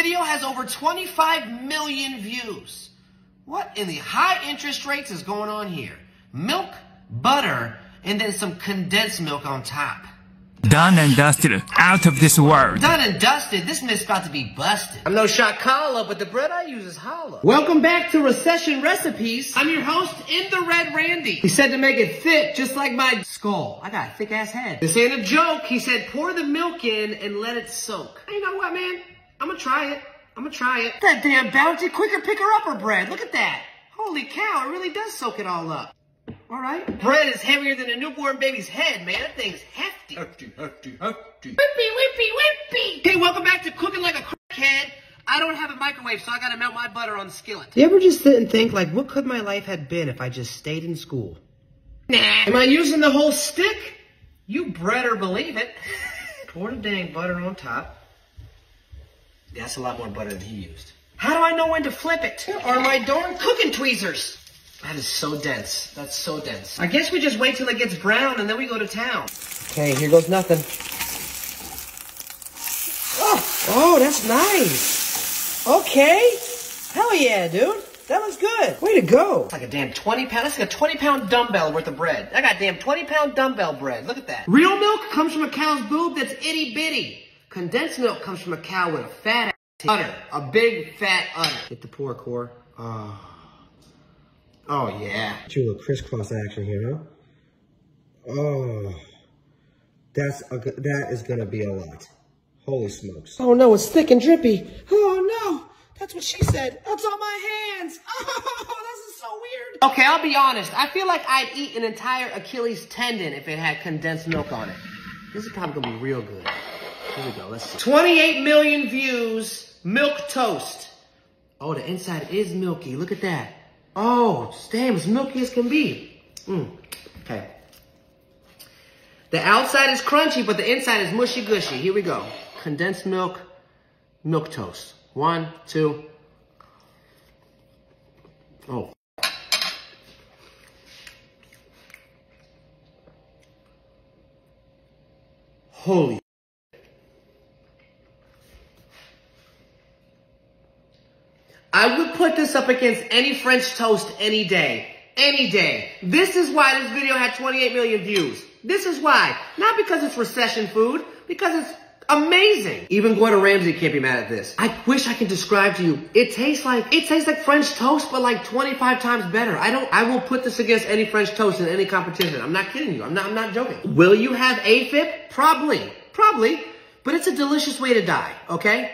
video has over 25 million views. What in the high interest rates is going on here? Milk, butter, and then some condensed milk on top. Done and dusted, out of this world. Done and dusted. This myth's about to be busted. I'm no Shakala, but the bread I use is hollow. Welcome back to Recession Recipes. I'm your host, In the Red Randy. He said to make it thick, just like my skull. I got a thick ass head. This ain't a joke. He said pour the milk in and let it soak. You know what, man? I'm gonna try it. I'm gonna try it. That damn bounty quicker picker upper bread. Look at that. Holy cow, it really does soak it all up. All right. Bread is heavier than a newborn baby's head, man. That thing's hefty. Hefty, hefty, hefty. Whippy, whippy, whippy. Hey, welcome back to Cooking Like a Crackhead. I don't have a microwave, so I gotta melt my butter on the skillet. Do you ever just sit and think, like, what could my life have been if I just stayed in school? Nah. Am I using the whole stick? You better believe it. Pour the dang butter on top. That's a lot more butter than he used. How do I know when to flip it? Are my darn cooking tweezers? That is so dense. That's so dense. I guess we just wait till it gets brown and then we go to town. Okay, here goes nothing. Oh, oh, that's nice. Okay. Hell yeah, dude. That looks good. Way to go. It's like a damn 20 pound, that's like a 20 pound dumbbell worth of bread. I got damn 20 pound dumbbell bread. Look at that. Real milk comes from a cow's boob that's itty bitty. Condensed milk comes from a cow with a fat ass udder. A big fat udder. Get the pour core. Oh. Oh, yeah. Do a little crisscross action here, huh? Oh, that's a, that is gonna be a lot. Holy smokes. Oh no, it's thick and drippy. Oh no, that's what she said. That's on my hands. Oh, this is so weird. Okay, I'll be honest. I feel like I'd eat an entire Achilles tendon if it had condensed milk on it. This is probably gonna be real good. Here we go, let's see. 28 million views, milk toast. Oh, the inside is milky, look at that. Oh, damn, as milky as can be. Mm. Okay. The outside is crunchy, but the inside is mushy gushy. Here we go. Condensed milk, milk toast. One, two. Oh. Holy I would put this up against any French toast any day. Any day. This is why this video had 28 million views. This is why. Not because it's recession food, because it's amazing. Even Gordon Ramsay can't be mad at this. I wish I could describe to you. It tastes like, it tastes like French toast, but like 25 times better. I don't, I will put this against any French toast in any competition. I'm not kidding you. I'm not, I'm not joking. Will you have AFib? Probably. Probably. But it's a delicious way to die, okay?